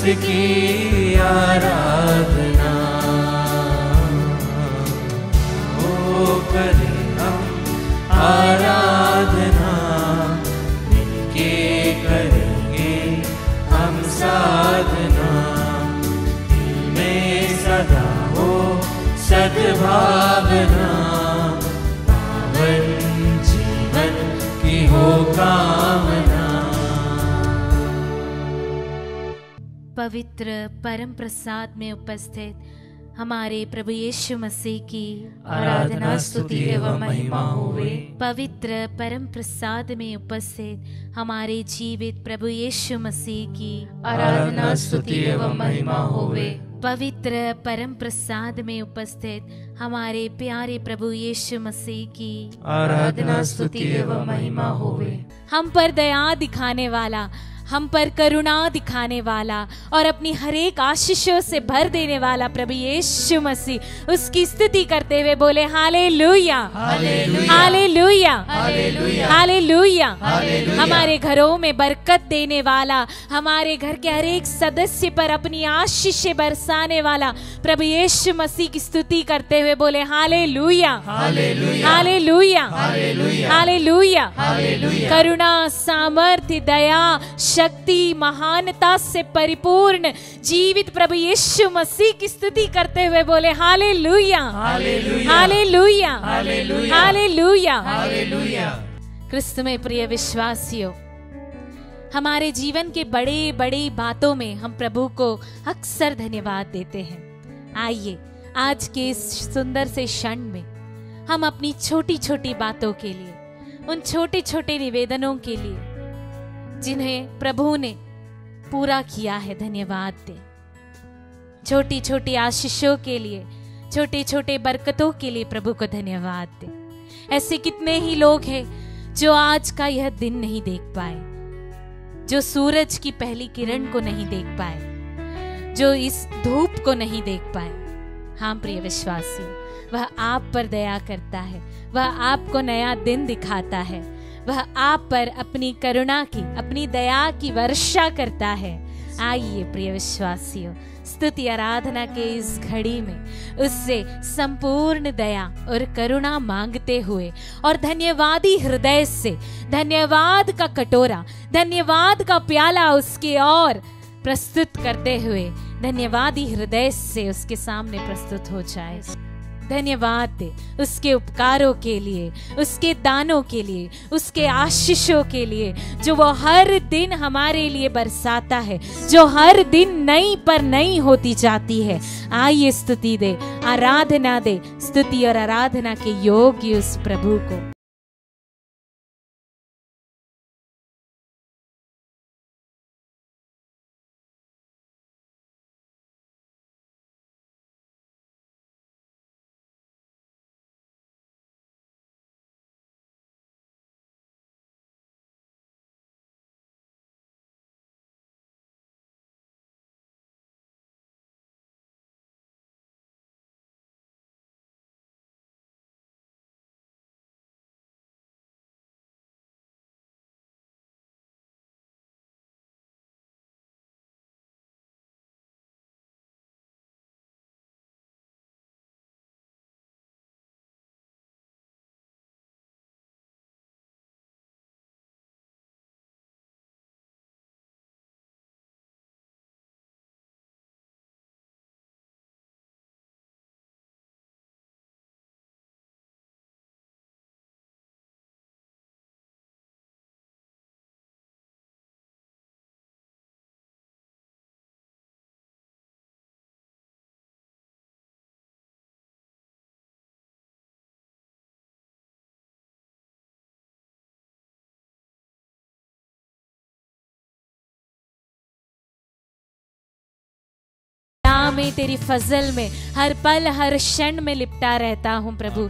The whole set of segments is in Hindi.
उसकी आराधना। ओ करें हम आराधना मिलके करेंगे हम साधना। में सदा हो सद्भावना। पावन जीवन की हो कामना। पवित्र परम प्रसाद में उपस्थित हमारे प्रभु यीशु मसीह की आराधना स्तुति एवं महिमा होवे पवित्र परम प्रसाद में उपस्थित हमारे जीवित प्रभु यीशु मसीह की आराधना स्तुति एवं महिमा होवे पवित्र परम प्रसाद में उपस्थित हमारे प्यारे प्रभु यीशु मसीह की आराधना स्तुति एवं महिमा होवे हम पर दया दिखाने वाला हम पर करुणा दिखाने वाला और अपनी हर एक आशीषों से भर देने वाला प्रभु यीशु मसीह। उसकी स्तुति करते हुए बोले हाले लुया हाले लुया हाले लुया हमारे घरों में बरकत देने वाला हमारे घर के हर एक सदस्य पर अपनी आशीषें बरसाने वाला प्रभु यीशु मसीह की स्तुति करते हुए बोले हाले लुया हाले लुया हाले लुया करुणा सामर्थ्य दया शक्ति महानता से परिपूर्ण जीवित प्रभु यीशु मसीह की स्तुति करते हुए बोले हाले लुया हाले लुया हाले लुया क्रिस्त में प्रिय विश्वासियों हमारे जीवन के बड़े बड़े बातों में हम प्रभु को अक्सर धन्यवाद देते हैं। आइए आज के इस सुंदर से क्षण में हम अपनी छोटी छोटी बातों के लिए उन छोटे छोटे निवेदनों के लिए जिन्हें प्रभु ने पूरा किया है धन्यवाद दे। छोटी छोटी आशीषों के लिए छोटे छोटे बरकतों के लिए प्रभु को धन्यवाद दे। ऐसे कितने ही लोग हैं जो आज का यह दिन नहीं देख पाए, जो सूरज की पहली किरण को नहीं देख पाए, जो इस धूप को नहीं देख पाए। हाँ प्रिय विश्वासी, वह आप पर दया करता है, वह आपको नया दिन दिखाता है। वह आप पर अपनी करुणा की, अपनी दया की वर्षा करता है। आइए प्रिय विश्वासियों, स्तुति आराधना के इस घड़ी में उससे संपूर्ण दया और करुणा मांगते हुए और धन्यवादी हृदय से, धन्यवाद का कटोरा, धन्यवाद का प्याला उसके और प्रस्तुत करते हुए धन्यवादी हृदय से उसके सामने प्रस्तुत हो जाए। धन्यवाद दे उसके उपकारों के लिए, उसके दानों के लिए, उसके आशीषों के लिए, जो वो हर दिन हमारे लिए बरसाता है, जो हर दिन नई पर नई होती जाती है। आइए स्तुति दे, आराधना दे, स्तुति और आराधना के योग्य उस प्रभु को। तेरी फजल में। हर पल हर क्षण में लिपटा रहता हूँ प्रभु।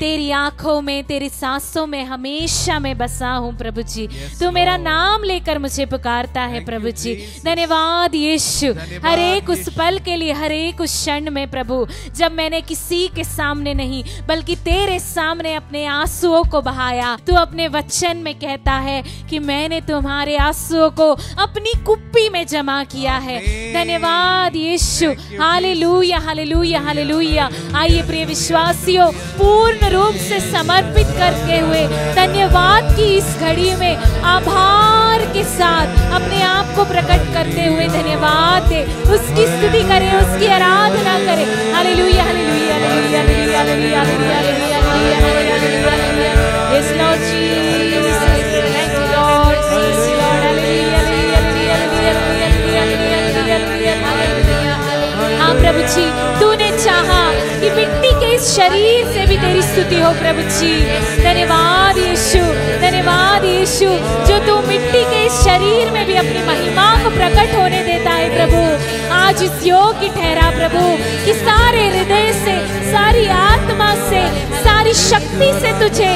तेरी आँखों में तेरी सांसों में हमेशा मैं बसा हूँ प्रभु जी। तू मेरा नाम लेकर मुझे पुकारता है प्रभु जी। धन्यवाद यीशु। हर एक उस पल के लिए हर एक उस क्षण में प्रभु जब मैंने किसी के सामने नहीं बल्कि तेरे सामने अपने आंसुओं को बहाया तू अपने वचन में कहता है कि मैंने तुम्हारे आंसुओं को अपनी कुप्पी में जमा किया है। धन्यवाद यीशु। Hallelujah hallelujah. हालेलुया आइए प्रिय विश्वासियों पूर्ण रूप से समर्पित करते हुए धन्यवाद की इस घड़ी में आभार के साथ अपने आप को प्रकट करते हुए धन्यवाद दे उसकी स्तुति करें उसकी आराधना करें hallelujah hallelujah hallelujah hallelujah hallelujah hallelujah hallelujah hallelujah hallelujah hallelujah hallelujah hallelujah hallelujah hallelujah hallelujah hallelujah हाँ प्रभु जी तूने चाहा कि मिट्टी के इस शरीर से भी तेरी स्तुति हो, प्रभु जी। धन्यवाद यीशु धन्यवाद यीशु, जो तू मिट्टी के इस शरीर में भी अपनी महिमा को प्रकट होने देता है, प्रभु। आज इस योग की ठहरा, प्रभु, कि सारे हृदय से, सारी आत्मा से, सारी शक्ति से तुझे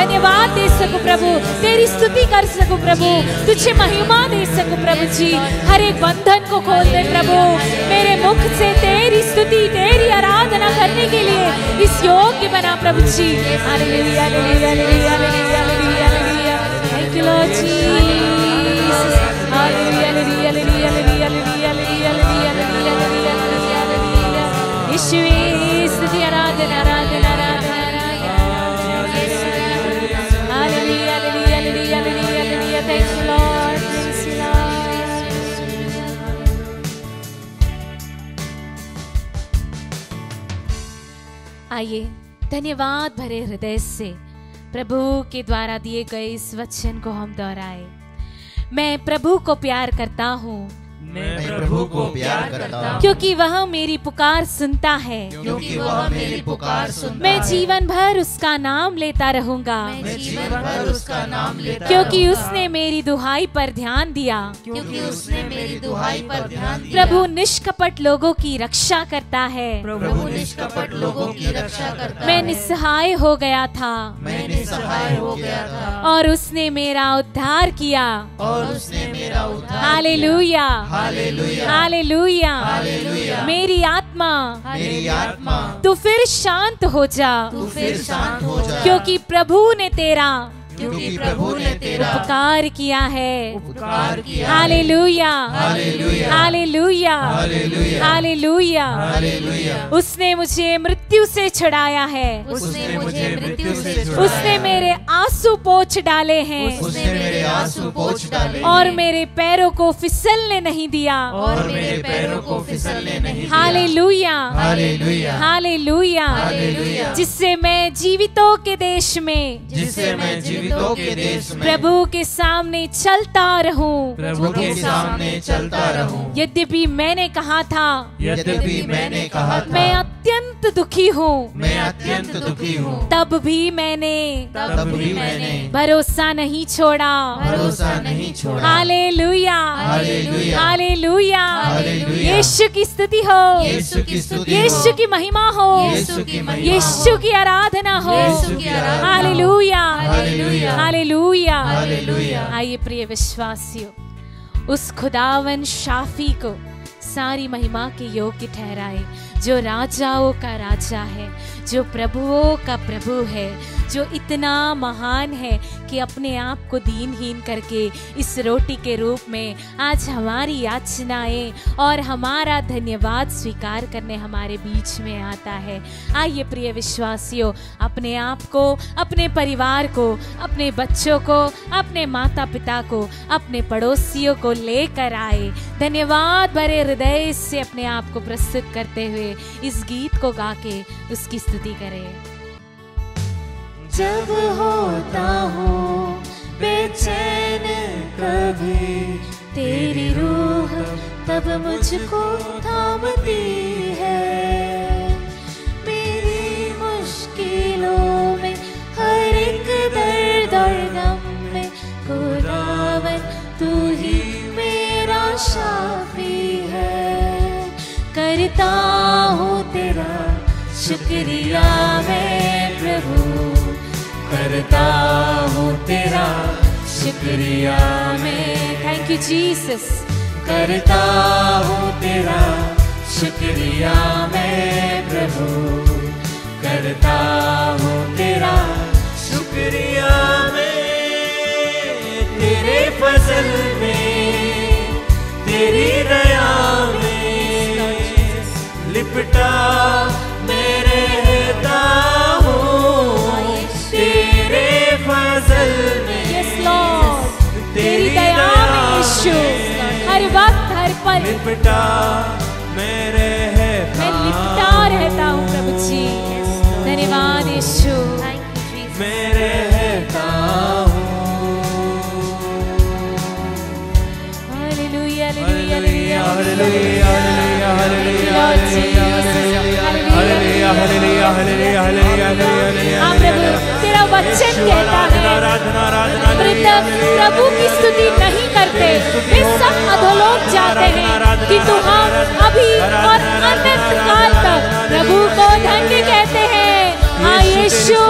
धन्यवाद दे सकूँ प्रभु तेरी स्तुति कर सकूँ प्रभु तुझे महिमा दे सकूँ प्रभु जी हर एक बंधन को खोल दे प्रभु मेरे मुख से तेरी स्तुति तेरी आराधना करने के लिए इस योग्य बना प्रभु जी thank you lord hallelujah hallelujah आइए। धन्यवाद भरे हृदय से। प्रभु के द्वारा दिए गए इस वचन को हम दोहराए। मैं प्रभु को प्यार करता हूँ। मैं प्रभु को प्यार करता हूँ। क्योंकि वह मेरी पुकार सुनता है। क्योंकि वह मेरी पुकार सुनता मैं जीवन भर उसका नाम लेता रहूँगा। मैं जीवन भर उसका नाम लेता क्योंकि उसने मेरी दुहाई पर ध्यान दिया। क्योंकि उसने मेरी दुहाई पर ध्यान दिया। प्रभु निष्कपट लोगों की रक्षा करता है। प्रभु निष्कपट लोगों की रक्षा करता मैं निस्सहाय हो गया था। मैं निसहाय हो गया था। और उसने मेरा उद्धार किया। और उसने मेरा उद्धार हालेलुया। हालेलुया हालेलुया हालेलुया मेरी आत्मा मेरी आत्मा। तू फिर शांत हो जा। तू फिर शांत हो जा। क्योंकि प्रभु ने तेरा क्योंकि प्रभु ने तेरा उपकार किया है। उपकार किया hallelujah hallelujah hallelujah hallelujah hallelujah hallelujah उसने मुझे मृत्यु से छुड़ाया है। उसने मुझे मृत्यु से उसने मेरे आँसू पोछ डाले हैं। उसने मेरे आँसू पोंछ डाले और मेरे पैरों को फिसलने नहीं दिया। और मेरे पैरों को फिसलने नहीं दिया। हालेलुया। हालेलुया। हालेलुया। हालेलुया। जिससे मैं जीवितों के देश में जिससे मैं जीवितों के देश में प्रभु के सामने चलता रहूँ। प्रभु के सामने चलता रहूँ। यद्यपि मैंने कहा था यद्यपि मैंने कहा था। मैं अत्यंत दुखी हूँ। मैं अत्यंत दुखी हूँ। तब भी मैंने तब भी मैंने भरोसा नहीं छोड़ा। भरोसा नहीं छोड़ा। Hallelujah. Hallelujah. Hallelujah. Hallelujah. Yeshu की स्तुति हो। यीशु की महिमा हो। यीशु की आराधना हो। हो। हालेलुया। हालेलुया। हालेलुया। हालेलुया। आइए प्रिय विश्वासियों उस खुदावन शाफी को सारी महिमा के योग्य ठहराए जो राजाओं का राजा है। जो प्रभुओं का प्रभु है, जो इतना महान है कि अपने आप को दीनहीन करके इस रोटी के रूप में आज हमारी याचनाएँ और हमारा धन्यवाद स्वीकार करने हमारे बीच में आता है। आइए प्रिय विश्वासियों, अपने आप को, अपने परिवार को, अपने बच्चों को, अपने माता पिता को, अपने पड़ोसियों को लेकर आए। धन्यवाद भरे हृदय से अपने आप को प्रस्तुत करते हुए इस गीत को गा के उसकी स्तुति करें। जब होता हूँ बेचैन कभी। तेरी रूह तब मुझको थामती है। शुक्रिया मैं प्रभु करता हूँ तेरा शुक्रिया मैं। थैंक यू जीसस करता हूँ तेरा शुक्रिया मैं प्रभु करता हूँ तेरा शुक्रिया मैं। तेरे फजल में, तेरी दया में, लिपटा लिपटा मेरे है मैं लिपटा रहता हूँ प्रभु जी। धन्यवाद यीशु। मेरे रहता आप प्रभु वचन कहता है। आराधना प्रभु की स्तुति नहीं करते। वे सब अधोलोक जाते हैं किंतु हम अभी और अनंत काल तक प्रभु को धन्य कहते हैं। हाँ यीशु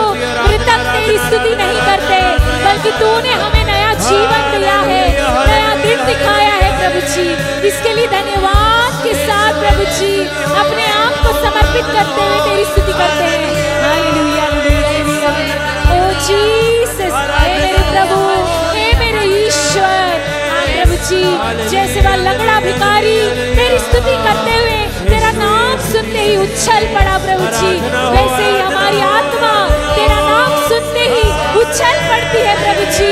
मृतक तेरी स्तुति नहीं करते, बल्कि तूने हमें नया जीवन दिया है, नया दिन दिखाया है प्रभु जी। इसके लिए धन्यवाद के साथ प्रभु जी, अपने आप को समर्पित करते हुए तेरी स्तुति करते स्तुति करते हुए तेरा नाम सुनते ही उछल पड़ा प्रभु जी वैसे ही हमारी आत्मा तेरा नाम सुनते ही उछल पड़ती है प्रभु जी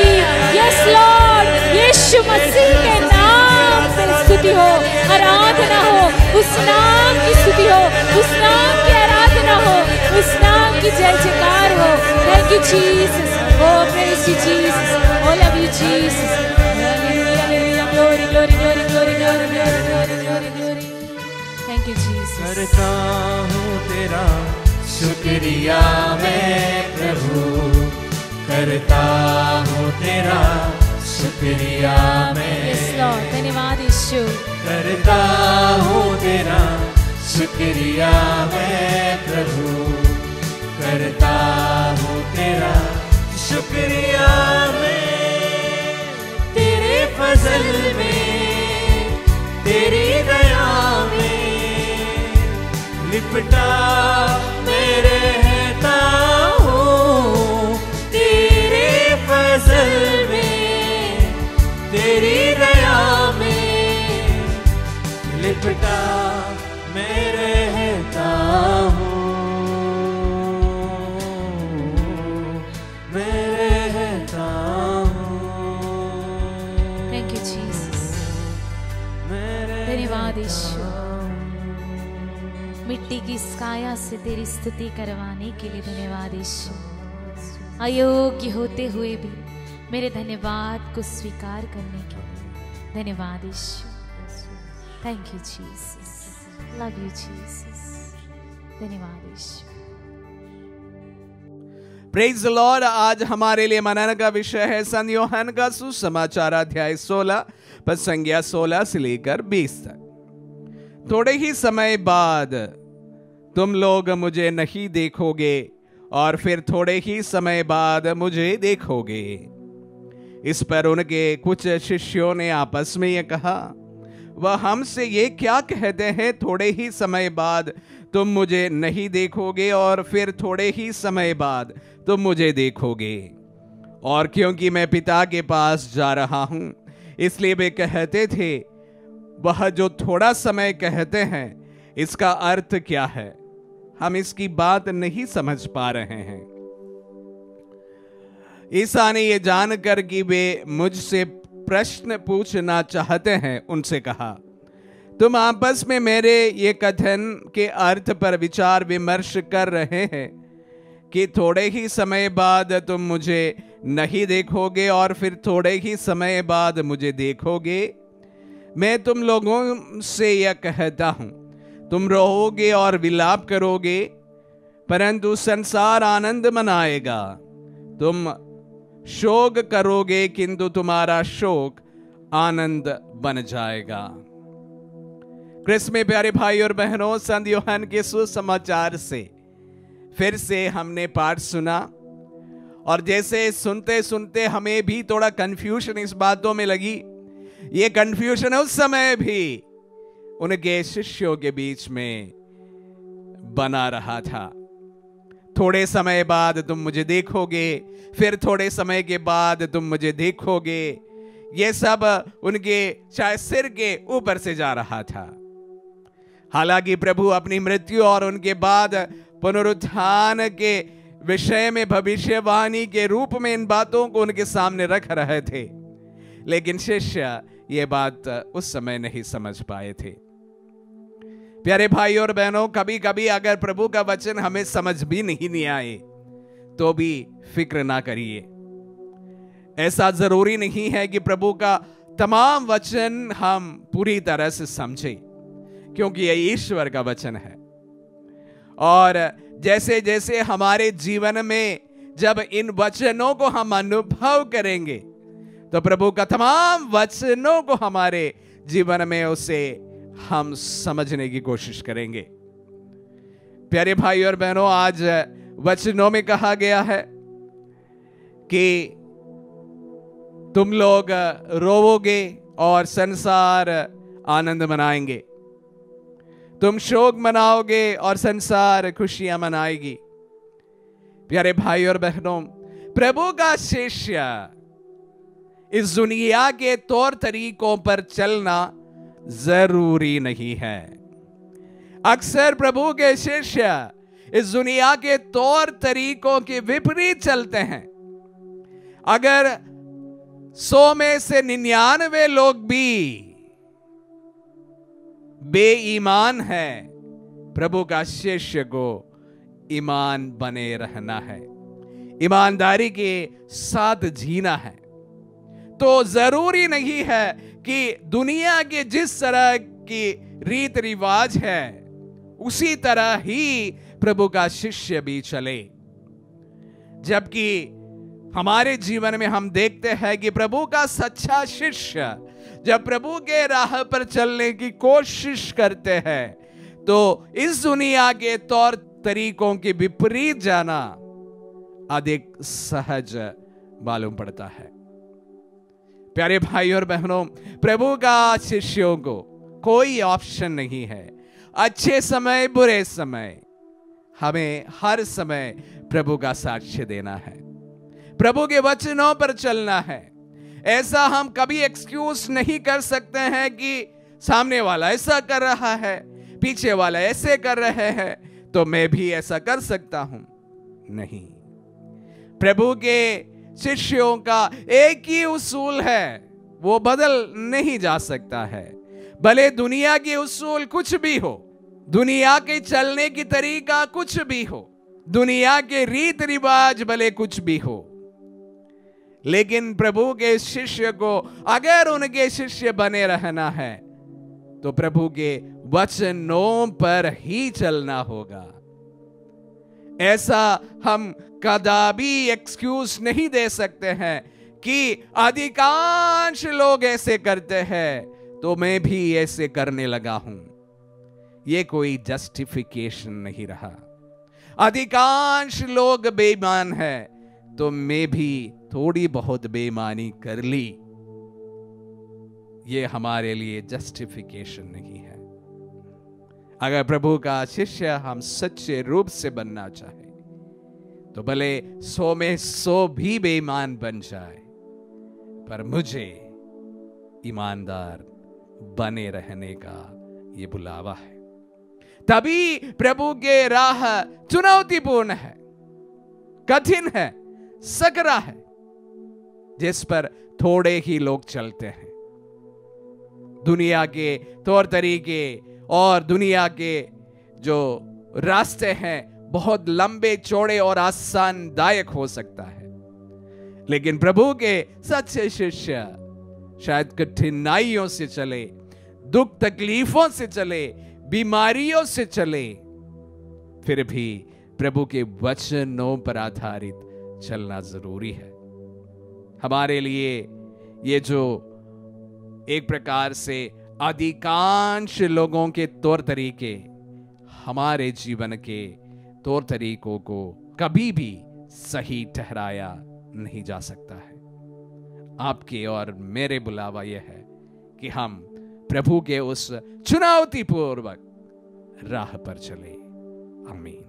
यस लॉर्ड यीशु मसीह के नाम पे स्तुति हो, आराधना हो, उस नाम की स्तुति हो, उस नाम की आराधना हो, उस नाम की जय जयकार हो। Thank you Jesus oh praise you Jesus oh love you Jesus glory glory glory you Jesus करता हूँ तेरा शुक्रिया मैं प्रभु। करता हूँ तेरा शुक्रिया मैं धन्यवाद यीशु। करता हूँ तेरा शुक्रिया मैं प्रभु। करता हूँ तेरा शुक्रिया मैं। तेरे फजल में काया से तेरी स्तुति करवाने के लिए धन्यवाद यीशु। अयोग्य होते हुए भी मेरे धन्यवाद को स्वीकार करने के लिए धन्यवाद Yeshu. Thank you Jesus love you Jesus धन्यवाद यीशु। प्रेज लॉर्ड आज हमारे लिए मनन का विषय है सन योहन का सुसमाचार अध्याय 16 पर संज्ञा 16 से लेकर 20 तक। थोड़े ही समय बाद तुम लोग मुझे नहीं देखोगे, और फिर थोड़े ही समय बाद मुझे देखोगे। इस पर उनके कुछ शिष्यों ने आपस में यह कहा, वह हमसे ये क्या कहते हैं, थोड़े ही समय बाद तुम मुझे नहीं देखोगे, और फिर थोड़े ही समय बाद तुम मुझे देखोगे। और क्योंकि मैं पिता के पास जा रहा हूँ, इसलिए वे कहते थे, वह जो थोड़ा समय कहते हैं, इसका अर्थ क्या है? हम इसकी बात नहीं समझ पा रहे हैं। ईसा ने यह जानकर कि वे मुझसे प्रश्न पूछना चाहते हैं, उनसे कहा, तुम आपस में मेरे ये कथन के अर्थ पर विचार विमर्श कर रहे हैं कि थोड़े ही समय बाद तुम मुझे नहीं देखोगे और फिर थोड़े ही समय बाद मुझे देखोगे? मैं तुम लोगों से यह कहता हूँ तुम रहोगे और विलाप करोगे, परंतु संसार आनंद मनाएगा। तुम शोक करोगे, किंतु तुम्हारा शोक आनंद बन जाएगा। क्रिस में प्यारे भाई और बहनों, संत योहन के सुसमाचार से फिर से हमने पाठ सुना। और जैसे सुनते सुनते हमें भी थोड़ा कंफ्यूजन इस बातों में लगी, ये कंफ्यूजन उस समय भी उनके शिष्यों के बीच में बना रहा था। थोड़े समय बाद तुम मुझे देखोगे, फिर थोड़े समय के बाद तुम मुझे देखोगे। ये सब उनके चाहे सिर के ऊपर से जा रहा था। हालाँकि प्रभु अपनी मृत्यु और उनके बाद पुनरुत्थान के विषय में भविष्यवाणी के रूप में इन बातों को उनके सामने रख रहे थे। लेकिन शिष्य ये बात उस समय नहीं समझ पाए थे। प्यारे भाई और बहनों कभी कभी अगर प्रभु का वचन हमें समझ भी नहीं नहीं आए तो भी फ़िक्र ना करिए। ऐसा ज़रूरी नहीं है कि प्रभु का तमाम वचन हम पूरी तरह से समझे, क्योंकि यह ईश्वर का वचन है। और जैसे जैसे हमारे जीवन में जब इन वचनों को हम अनुभव करेंगे तो प्रभु का तमाम वचनों को हमारे जीवन में उसे हम समझने की कोशिश करेंगे। प्यारे भाई और बहनों, आज वचनों में कहा गया है कि तुम लोग रोवोगे और संसार आनंद मनाएँगे। तुम शोक मनाओगे और संसार खुशियाँ मनाएगी। प्यारे भाई और बहनों, प्रभु का शिष्य इस दुनिया के तौर तरीकों पर चलना ज़रूरी नहीं है। अक्सर प्रभु के शिष्य इस दुनिया के तौर तरीकों के विपरीत चलते हैं। अगर सौ में से निन्यानवे लोग भी बेईमान है, प्रभु का शिष्य को ईमान बने रहना है। ईमानदारी के साथ जीना है। तो ज़रूरी नहीं है कि दुनिया के जिस तरह की रीत रिवाज है, उसी तरह ही प्रभु का शिष्य भी चले। जबकि हमारे जीवन में हम देखते हैं कि प्रभु का सच्चा शिष्य जब प्रभु के राह पर चलने की कोशिश करते हैं तो इस दुनिया के तौर तरीकों के विपरीत जाना अधिक सहज मालूम पड़ता है। प्यारे भाई और बहनों, प्रभु का शिष्यों को कोई ऑप्शन नहीं है। अच्छे समय, बुरे समय, हमें हर समय प्रभु का साक्ष्य देना है। प्रभु के वचनों पर चलना है। ऐसा हम कभी एक्सक्यूज नहीं कर सकते हैं कि सामने वाला ऐसा कर रहा है, पीछे वाला ऐसे कर रहे हैं तो मैं भी ऐसा कर सकता हूँ। नहीं। प्रभु के शिष्यों का एक ही उसूल है, वो बदल नहीं जा सकता है। भले दुनिया के उसूल कुछ भी हो, दुनिया के चलने की तरीका कुछ भी हो, दुनिया के रीत रिवाज भले कुछ भी हो, लेकिन प्रभु के शिष्य को अगर उनके शिष्य बने रहना है तो प्रभु के वचनों पर ही चलना होगा। ऐसा हम कदापि एक्सक्यूज नहीं दे सकते हैं कि अधिकांश लोग ऐसे करते हैं। तो मैं भी ऐसे करने लगा हूँ। यह कोई जस्टिफिकेशन नहीं रहा। अधिकांश लोग बेईमान है तो मैं भी थोड़ी बहुत बेईमानी कर ली। ये हमारे लिए जस्टिफिकेशन नहीं। अगर प्रभु का शिष्य हम सच्चे रूप से बनना चाहे तो भले सौ में सौ भी बेईमान बन जाए, पर मुझे ईमानदार बने रहने का ये बुलावा है। तभी प्रभु के राह चुनौतीपूर्ण है, कठिन है, सकरा है, जिस पर थोड़े ही लोग चलते हैं। दुनिया के तौर तरीके और दुनिया के जो रास्ते हैं बहुत लंबे, चौड़े और आसानदायक हो सकता है। लेकिन प्रभु के सच्चे शिष्य शायद कठिनाइयों से चले, दुख तकलीफों से चले, बीमारियों से चले, फिर भी प्रभु के वचनों पर आधारित चलना ज़रूरी है। हमारे लिए ये जो एक प्रकार से अधिकांश लोगों के तौर तरीके हमारे जीवन के तौर तरीकों को कभी भी सही ठहराया नहीं जा सकता है। आपके और मेरे बुलावा यह है कि हम प्रभु के उस चुनौती पूर्वक राह पर चले। आमीन।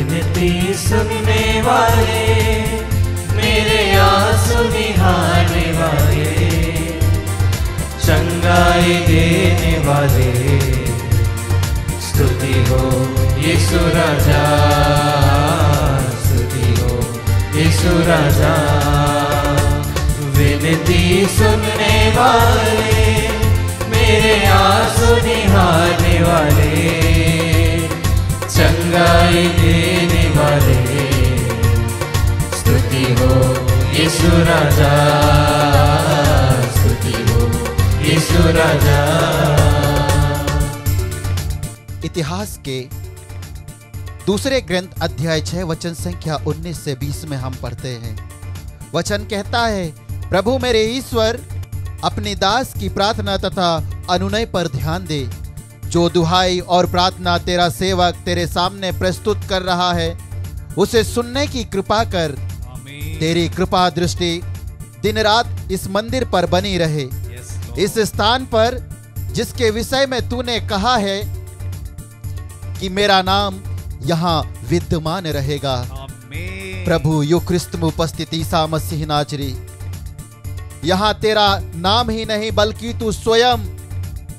विनती सुनने वाले, मेरे आँसू निहारने वाले, चंगाई देने वाले। स्तुति हो यीशु राजा, स्तुति हो यीशु राजा। विनती सुनने वाले, मेरे आँसू निहारने वाले। चंगाई देने वाले। स्तुति हो यीशु राजा। स्तुति हो यीशु राजा। इतिहास के दूसरे ग्रंथ अध्याय छह, वचन संख्या 19 से 20 में हम पढ़ते हैं। वचन कहता है, प्रभु मेरे ईश्वर, अपने दास की प्रार्थना तथा अनुनय पर ध्यान दे। जो दुहाई और प्रार्थना तेरा सेवक तेरे सामने प्रस्तुत कर रहा है उसे सुनने की कृपा कर। तेरी कृपा दृष्टि दिन रात इस मंदिर पर बनी रहे। इस स्थान पर जिसके विषय में तूने कहा है कि मेरा नाम यहाँ विद्यमान रहेगा। प्रभु यु क्रिस्त में उपस्थित ईसा मसीह नाजरी यहाँ तेरा नाम ही नहीं बल्कि तू स्वयं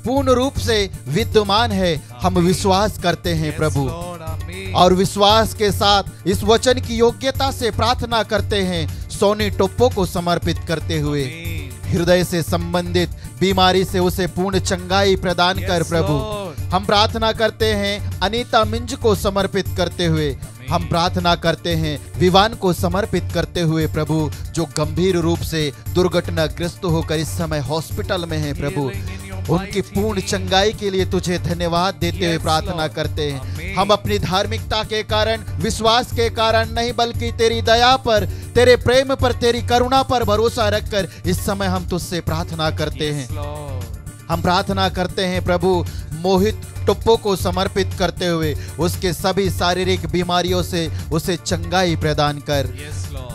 पूर्ण रूप से विद्यमान है। हम विश्वास करते हैं प्रभु। और विश्वास के साथ इस वचन की योग्यता से प्रार्थना करते हैं। सोनी टोप्पो को समर्पित करते हुए। हृदय से संबंधित बीमारी से उसे पूर्ण चंगाई प्रदान कर प्रभु। हम प्रार्थना करते हैं अनीता मिंज को समर्पित करते हुए। हम प्रार्थना करते हैं विवान को समर्पित करते हुए प्रभु जो गंभीर रूप से दुर्घटनाग्रस्त होकर इस समय हॉस्पिटल में है प्रभु। उनकी पूर्ण चंगाई के लिए तुझे धन्यवाद देते हुए प्रार्थना करते हैं। हम अपनी धार्मिकता के कारण विश्वास के कारण नहीं बल्कि तेरी दया पर तेरे प्रेम पर तेरी करुणा पर भरोसा रखकर इस समय हम तुझसे प्रार्थना करते हैं। हम प्रार्थना करते हैं प्रभु मोहित टुप्पो को समर्पित करते हुए उसके सभी शारीरिक बीमारियों से उसे चंगाई प्रदान कर।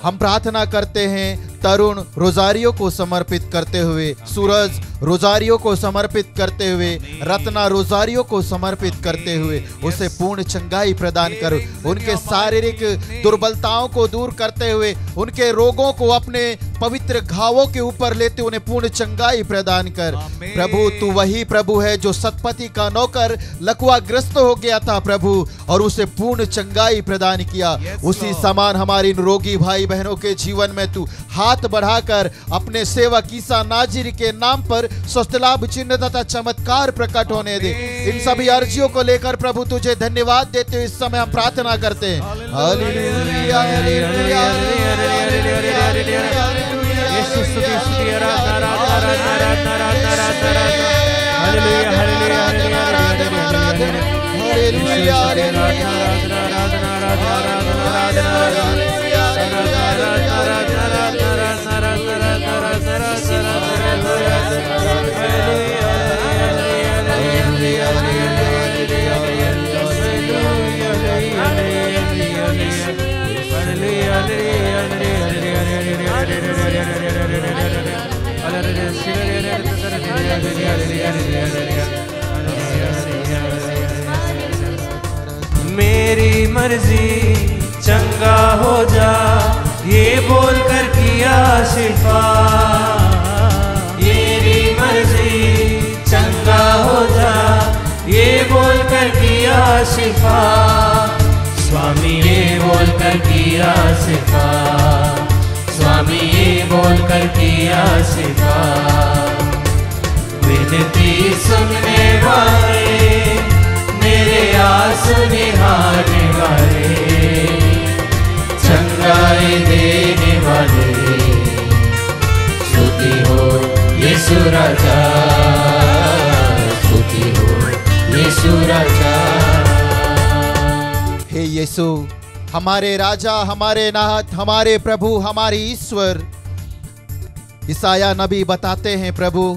हम प्रार्थना करते हैं तरुण रोजारियो को समर्पित करते हुए सूरज रोजारियो को समर्पित करते हुए रत्ना रोजारियो को समर्पित करते हुए उसे पूर्ण चंगाई प्रदान कर। उनके शारीरिक दुर्बलताओं को दूर करते हुए उनके रोगों को अपने पवित्र घावों के ऊपर लेते उन्हें पूर्ण चंगाई प्रदान कर। प्रभु तू वही प्रभु है जो सतपति का नौकर लकवा ग्रस्त हो गया था प्रभु और उसे पूर्ण चंगाई प्रदान किया उसी समान हमारे इन रोगी भाई बहनों के जीवन में तू हाथ बढ़ाकर अपने सेवक ईसा नाजिर के नाम पर स्वस्थ लाभ चिन्ह तथा चमत्कार प्रकट होने दे इन सभी अर्जियों को लेकर प्रभु तुझे धन्यवाद देते हुए इस समय हम प्रार्थना करते हैं हालेलुया, हालेलुया मेरी मर्ज़ी, चंगा हो जा, ये बोल कर किया शिफा। मेरी मर्ज़ी, चंगा हो जा, ये बोल कर किया शिफा। स्वामी, ये बोल कर किया शिफा। स्वामी, ये बोल कर किया शिफा। विनती सुनने वाले मेरे आँसू निहारने वाले चंगाई देने वाले। स्तुति हो यीशु राजा स्तुति हो यीशु राजा। हे यीशु, हमारे राजा, हमारे नाथ, हमारे प्रभु, हमारे ईश्वर। ईसाया नबी बताते हैं, प्रभु,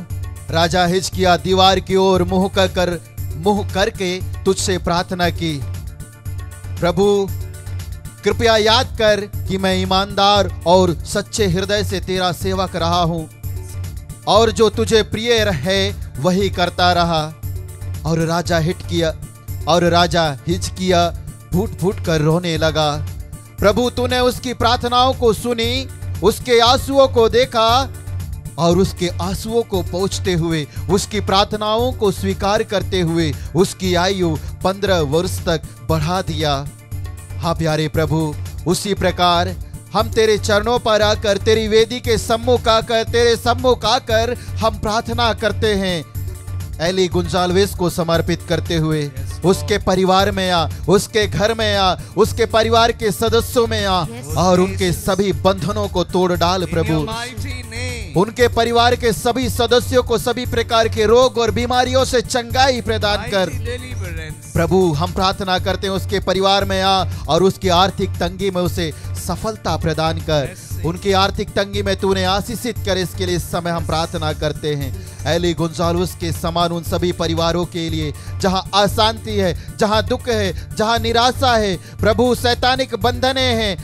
राजा हिजकिया दीवार की ओर मुँह कर मुँह करके तुझसे प्रार्थना की। प्रभु, कृपया याद कर कि मैं ईमानदार और सच्चे हृदय से तेरा सेवक रहा हूँ। और जो तुझे प्रिय है वही करता रहा। और राजा हिट किया, और राजा हिच किया फूट फूट कर रोने लगा। प्रभु, तूने उसकी प्रार्थनाओं को सुनी, उसके आंसुओं को देखा और उसके आंसुओं को पहुँचते हुए उसकी प्रार्थनाओं को स्वीकार करते हुए उसकी आयु पंद्रह वर्ष तक बढ़ा दिया। हाँ प्यारे प्रभु उसी प्रकार हम तेरे चरणों पर आकर तेरी वेदी के सम्मुख आकर तेरे सम्मुख आकर हम प्रार्थना करते हैं। एली गुंजालवेस को समर्पित करते हुए उसके परिवार में आ उसके घर में आ उसके परिवार के सदस्यों में आ और उनके सभी बंधनों को तोड़ डाल प्रभु। उनके परिवार के सभी सदस्यों को सभी प्रकार के रोग और बीमारियों से चंगाई प्रदान कर। प्रभु हम प्रार्थना करते हैं उसके परिवार में आ और उसकी आर्थिक तंगी में उसे सफलता प्रदान कर। उनकी आर्थिक तंगी में तूने आशीषित कर इसके लिए इस समय हम प्रार्थना करते हैं। एली गुंजालुस के समान उन सभी परिवारों के लिए जहाँ अशांति है जहाँ दुख है जहाँ निराशा है प्रभु सैतानिक बंधने हैं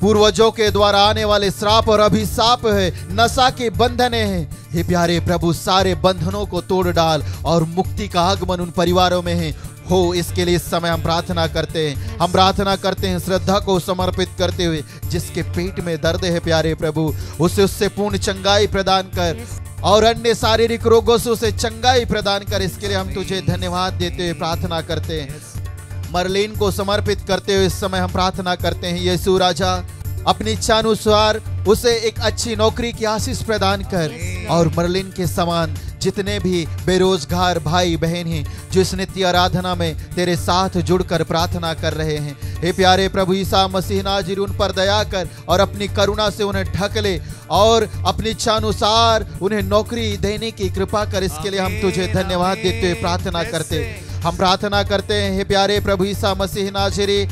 पूर्वजों के द्वारा आने वाले श्राप और अभिशाप है। नशा के बंधने हैं। हे प्यारे प्रभु, सारे बंधनों को तोड़ डाल और मुक्ति का आगमन उन परिवारों में है। हो, इसके लिए इस समय हम प्रार्थना करते हैं। हम प्रार्थना करते हैं, श्रद्धा को समर्पित करते हुए, जिसके पेट में दर्द है, प्यारे प्रभु, उसे उससे पूर्ण चंगाई प्रदान कर और अन्य शारीरिक रोगों से उसे चंगाई प्रदान कर। इसके लिए हम तुझे धन्यवाद देते हुए प्रार्थना करते हैं। मरलीन को समर्पित करते हुए इस समय हम प्रार्थना करते हैं यीशु राजा अपनी इच्छा अनुसार उसे एक अच्छी नौकरी की आशीष प्रदान कर और मरलिन के समान जितने भी बेरोजगार भाई बहन हैं जो इस नित्य आराधना में तेरे साथ जुड़कर प्रार्थना कर रहे हैं। हे प्यारे प्रभु ईसा मसीह नाजिर उन पर दया कर और अपनी करुणा से उन्हें ढक ले और अपनी इच्छा अनुसार उन्हें नौकरी देने की कृपा कर। इसके लिए हम तुझे धन्यवाद देते हुए प्रार्थना करते हम प्रार्थना करते हैं, हे प्यारे प्रभु ईसा मसीह नाजरी,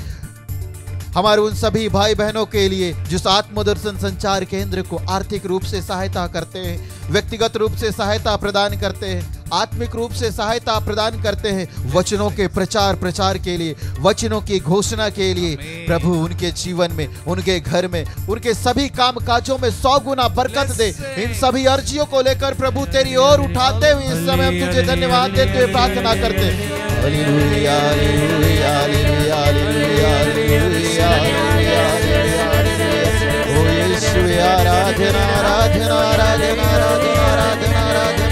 हमारे उन सभी भाई बहनों के लिए जिस आत्मदर्शन संचार केंद्र को आर्थिक रूप से सहायता करते हैं, व्यक्तिगत रूप से सहायता प्रदान करते हैं आत्मिक रूप से सहायता प्रदान करते हैं वचनों के प्रचार प्रचार के लिए वचनों की घोषणा के लिए। प्रभु उनके जीवन में उनके घर में उनके सभी काम काजों में सौ गुना बरकत दे। इन सभी अर्जियों को लेकर प्रभु तेरी ओर उठाते हुए इस समय हम तुझे धन्यवाद देते हुए प्रार्थना करते हैं। आराधना आराधना आराधना आराधना आराधना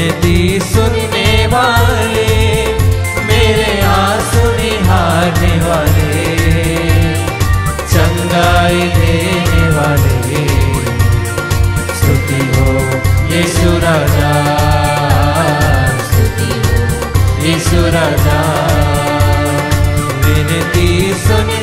विनती सुनने वाले मेरे आँसू निहारने वाले चंगाई देने वाले। स्तुति हो यीशु राजा। स्तुति हो। यीशु राजा। विनती सुनने